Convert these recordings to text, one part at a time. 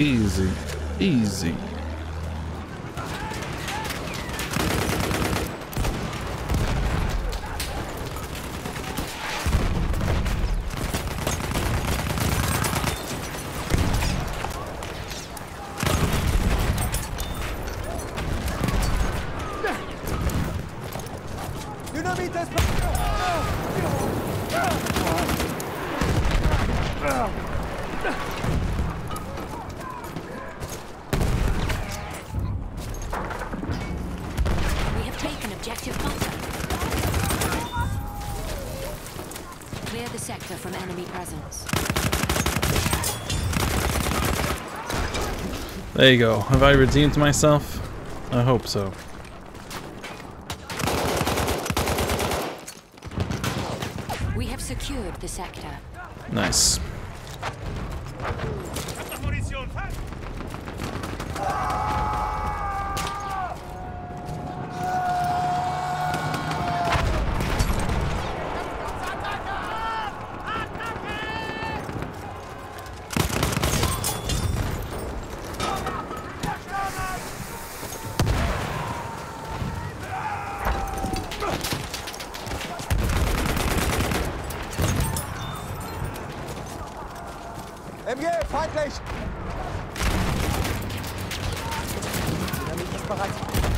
Easy. Easy. We There you go. Have I redeemed myself? I hope so. We have secured the sector. Nice. MG, feindlich! Dynamit ist bereit.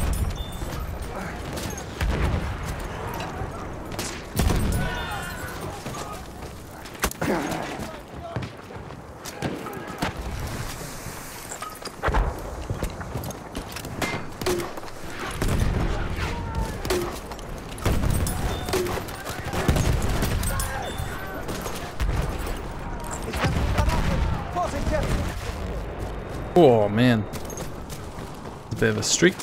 Oh man. A bit of a streak.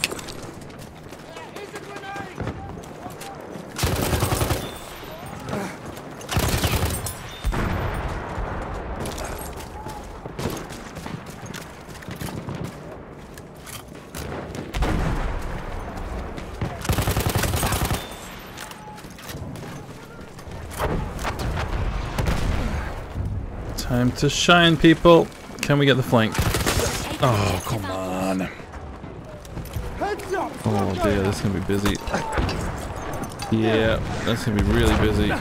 Time to shine, people. Can we get the flank? Oh, come on. Oh dear, this is gonna be busy. Yeah, that's gonna be really busy.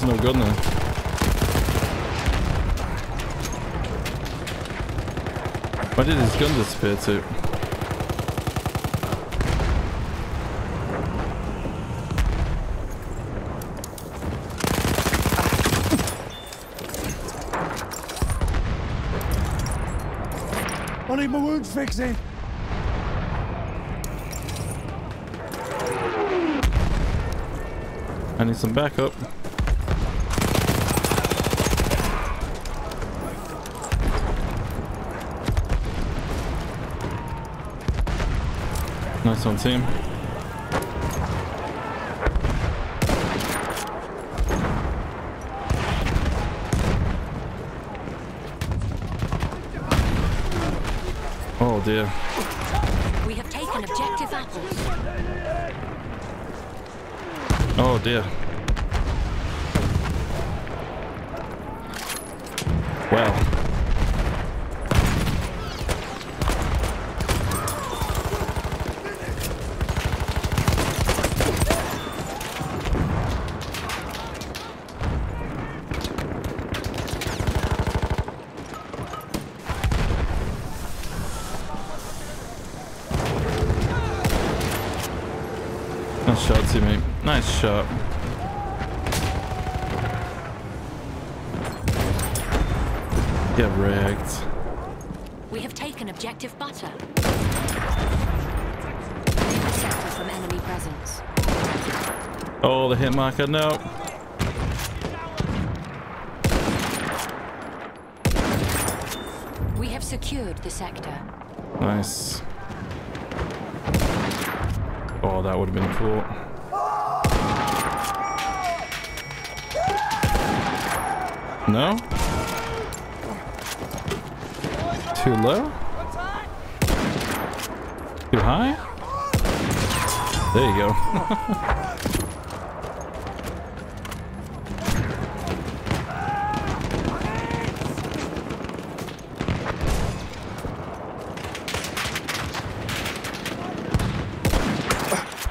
That's no good now. Why did his gun disappear too? I need my wounds fixing! I need some backup. Nice one, team. Oh dear. We have taken objective apples. Oh dear. Well. Nice shot, teammate. Nice shot. Get wrecked. We have taken objective Butter. Clear the sector from enemy presence. Oh, the hit marker, no. We have secured the sector. Nice. Oh, that would have been cool. No? Too low? Too high? There you go.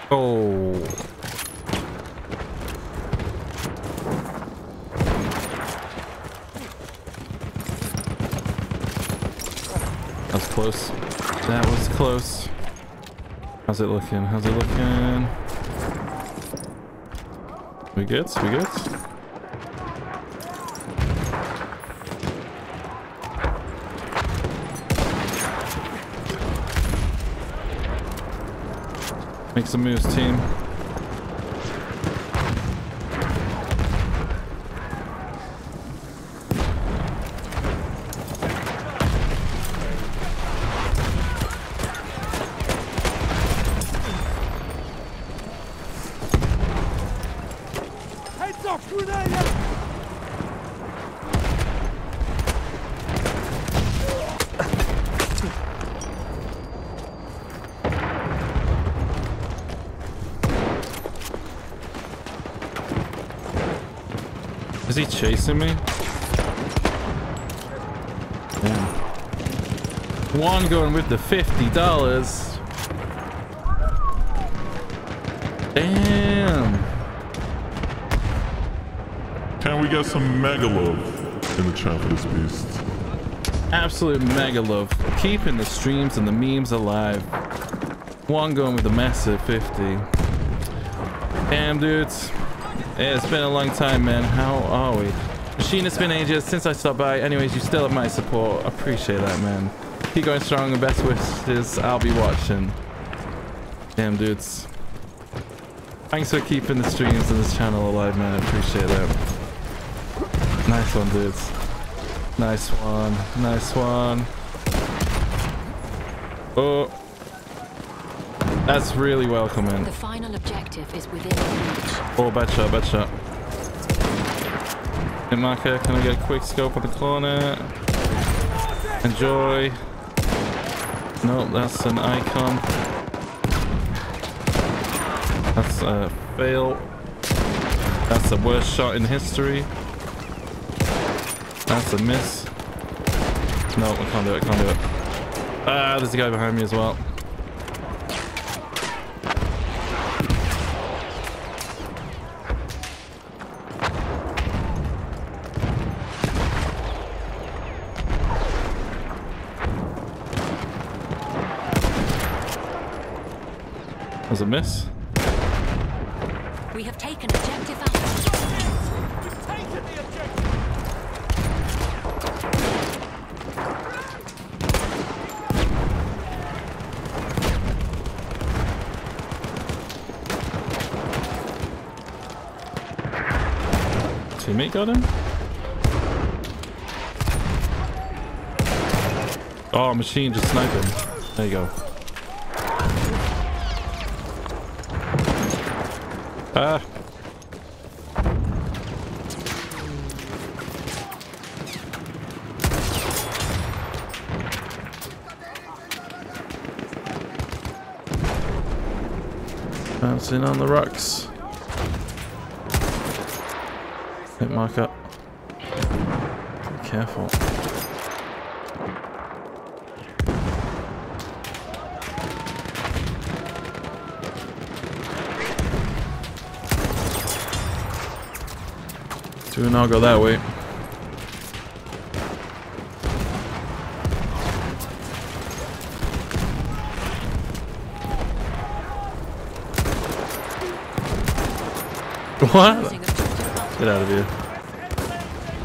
oh. Close. That was close. How's it looking? How's it looking? We good? We good? Make some moves, team. Is he chasing me? Damn. One going with the $50. Can we got some mega love in the chat for this beast? Absolute mega love. Keeping the streams and the memes alive. One going with a massive 50. Damn, dudes. Yeah, it's been a long time, man. How are we? Machine, it's been ages since I stopped by. Anyways, you still have my support. Appreciate that, man. Keep going strong and best wishes. I'll be watching. Damn, dudes. Thanks for keeping the streams and this channel alive, man. I appreciate that. Nice one, dudes. Nice one. Nice one. Oh. That's really welcoming. The final objective is within reach. Oh, bad shot, bad shot. Hit marker, can I get a quick scope on the corner? Enjoy. Nope, that's an icon. That's a fail. That's the worst shot in history. That's a miss. No, I can't do it, I can't do it. Ah, there's a guy behind me as well. Was a miss? We have taken objective Alpha. Teammate got him? Oh, machine just him. There you go. Ah. Bouncing on the rocks. Hit mark up. Be careful. Do not go that way. What? Losing objective Alpha. Get out of here.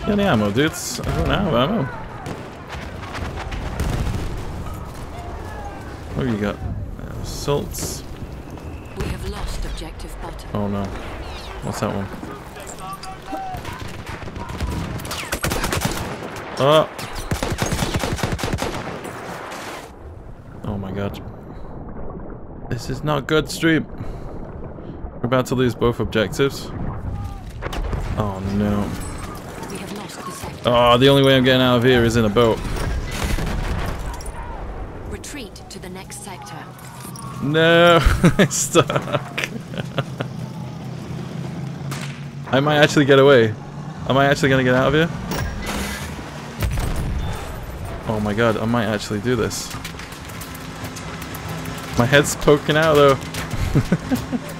Get any ammo, dudes. I don't have ammo. What have you got? Uh, Assaults. We have lost objective Butter. Oh no. What's that one? Oh! Oh my god. This is not good, stream. We're about to lose both objectives. Oh no. Oh, the only way I'm getting out of here is in a boat. Retreat to the next sector. No, I'm stuck. I might actually get away. Am I actually gonna get out of here? Oh my god, I might actually do this. My head's poking out though.